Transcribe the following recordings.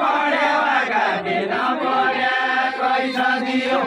पढेवाका दिन पढेकै छ दियो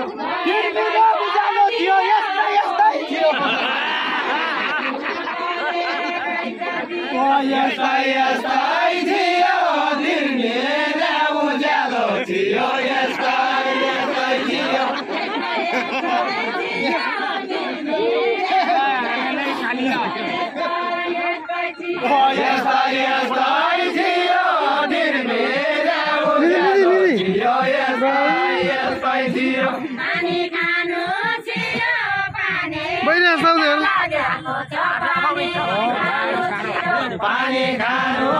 पानी खानु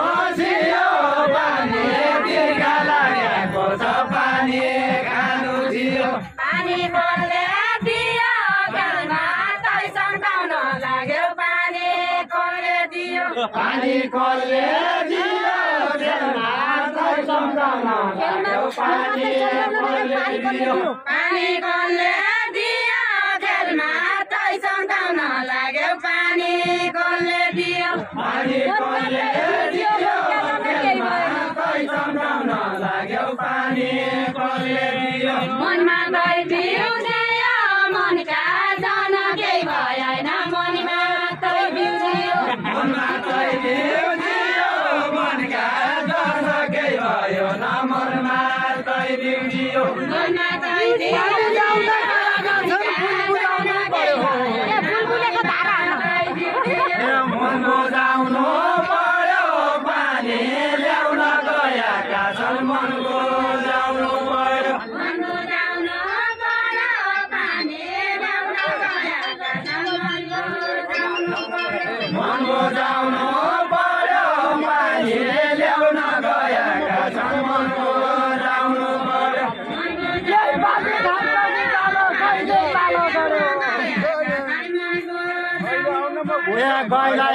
पानी तिर्खा लागेको छ पानी खानु थियो पानी कसले दियो तै लाग्यो पानी कसले दियो पानी कसले दियो तै लाग्यो पानी पानी कसले दियो। कसले दियो पानी कसले दियो सम्झाउन लाग्यो पानी कसले दियो मनमा गई बिउजियो मनका जान केही भएन मनमा तै बिउजियो मनमा तै दियो दियो मनका दर्द केही भयो न मनमा तै दियो मनमा तै बिउजियो Bye, bye, bye.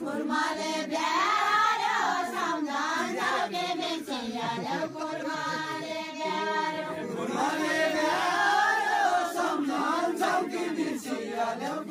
kurmalı beyar osamdan zavge meksin yalı Kurmale beyar kurmalı beyar osamdan zavge meksin yalı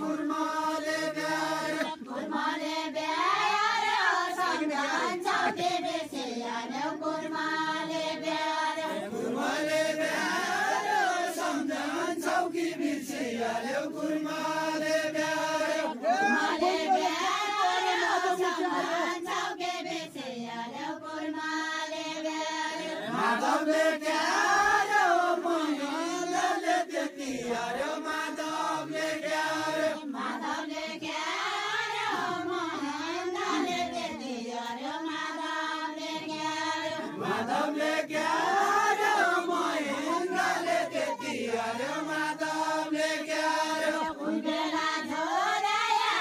माधवले क्यारो मङ्गलले त्यति हर्यो माधवले क्यारो। माधवले क्यारो महेन्द्रले त्यति गर्यो माधवले क्यारो। माधवले क्यारो महेन्द्रले त्यति हर्यो माधवले क्यारो। उही बेला झोराया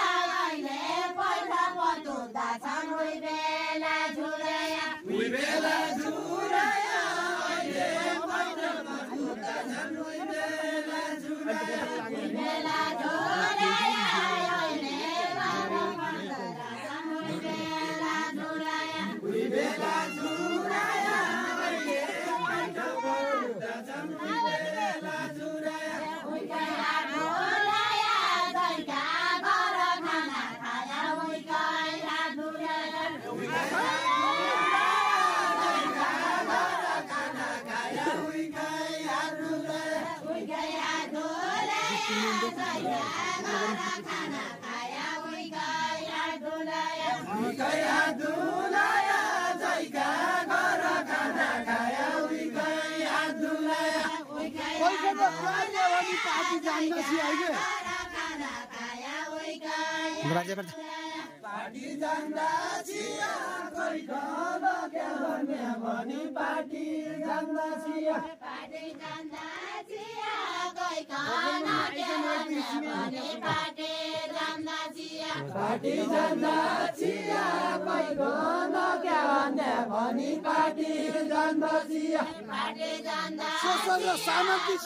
अहिले पैसा पतुता छन् उही बेला झुराया। उही पार्टी जान्दा छिया कोही खब क्या गर्ने भनी पार्टी जान्दा छिया पार्टी जान्दा भने पार्टी जान्दा पार्टी जान्दा पार्टी जान्दा छिया पार्टी जान्दा र र सामन्ती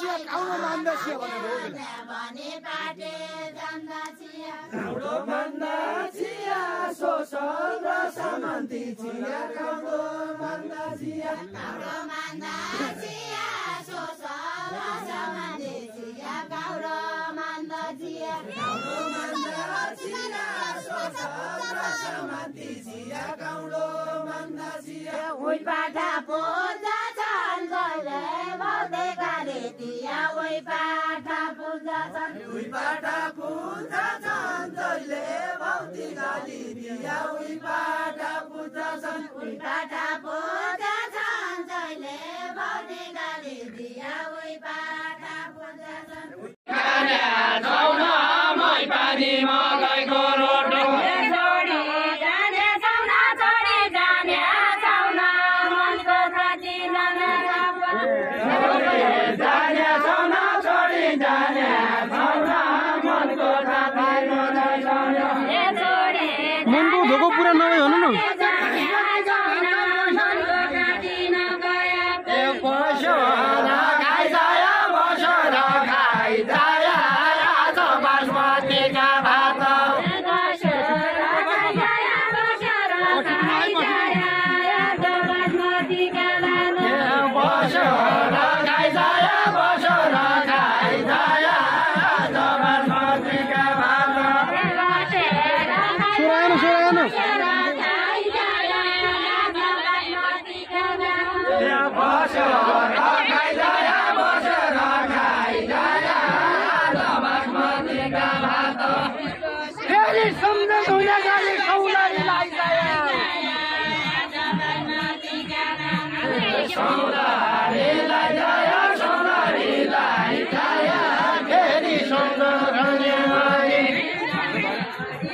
दिया उही पाठा पूजा छन् भौती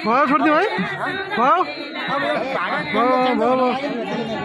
भयो छोडिदिउँ है भयो भयो भयो